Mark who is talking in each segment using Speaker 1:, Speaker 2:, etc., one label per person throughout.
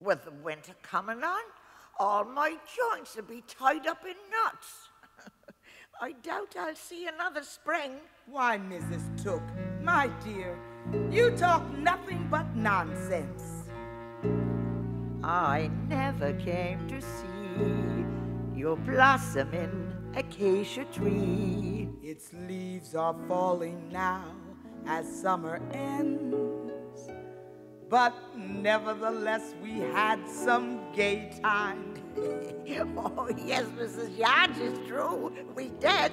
Speaker 1: With the winter coming on, all my joints will be tied up in knots. I doubt I'll see another spring.
Speaker 2: Why, Mrs. Tooke, my dear, you talk nothing but nonsense.
Speaker 1: I never came to see your blossoming acacia tree.
Speaker 2: Its leaves are falling now as summer ends. But nevertheless, we had some gay time.
Speaker 1: oh, yes, Mrs. Yards, it's true. We did.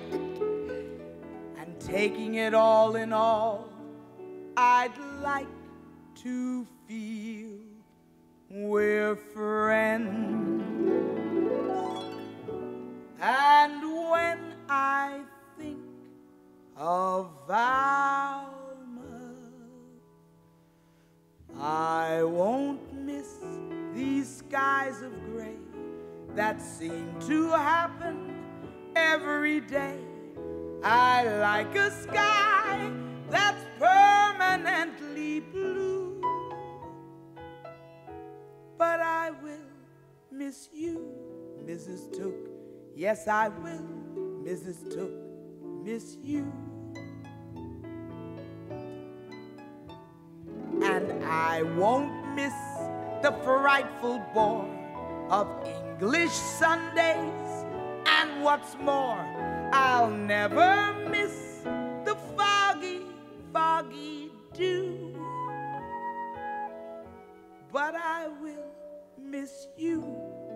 Speaker 2: And taking it all in all, I'd like to feel we're friends. Skies of gray that seem to happen every day. I like a sky that's permanently blue. But I will miss you, Mrs. Tooke. Yes, I will, Mrs. Tooke, miss you. And I won't miss the frightful bore of English Sundays. And what's more, I'll never miss the foggy, foggy dew. But I will miss you,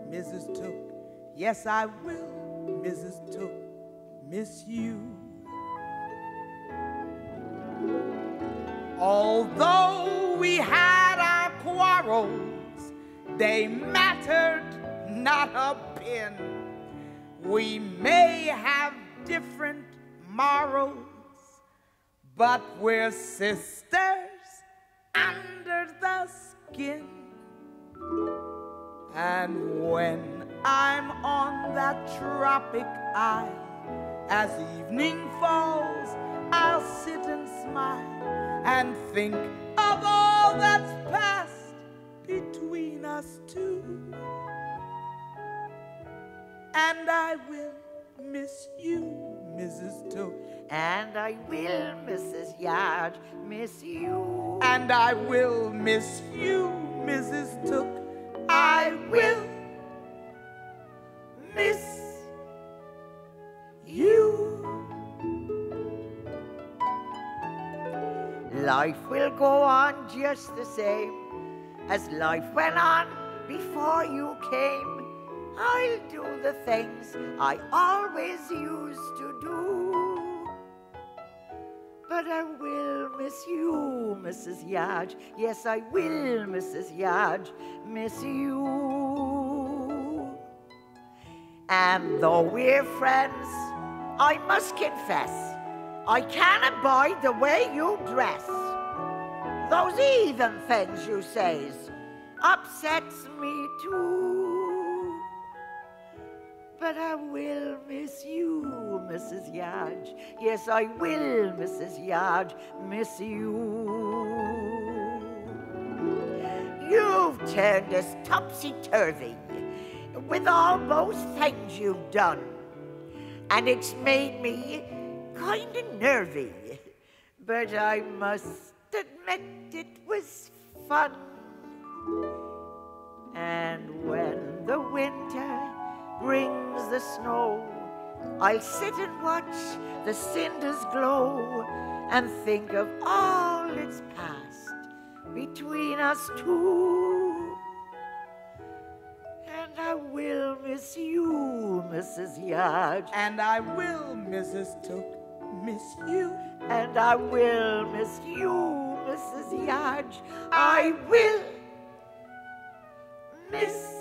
Speaker 2: Mrs. Tooke. Yes, I will, Mrs. Tooke, miss you. Although we had our quarrels, they mattered not a pin. We may have different morals, but we're sisters under the skin. And when I'm on that tropic isle, as evening falls, I'll sit and smile and think of all that's between us two. And I will miss you, Mrs. Tooke.
Speaker 1: And I will, Mrs. Yaj, miss you.
Speaker 2: And I will miss you, Mrs. Tooke. I will miss you.
Speaker 1: Life will go on just the same as life went on before you came. I'll do the things I always used to do. But I will miss you, Mrs. Yaj. Yes, I will, Mrs. Yaj, miss you. And though we're friends, I must confess, I can't abide the way you dress. Those heathen things you says upsets me too. But I will miss you, Mrs. Yaj. Yes, I will, Mrs. Yaj, miss you. You've turned us topsy-turvy with all those things you've done. And it's made me kind of nervy. But I must it was fun. And when the winter brings the snow, I'll sit and watch the cinders glow and think of all that's past between us two. And I will miss you, Mrs. Yaj.
Speaker 2: And I will, Mrs. Tooke, miss you.
Speaker 1: And I will miss you, Mrs. Yaj. I will miss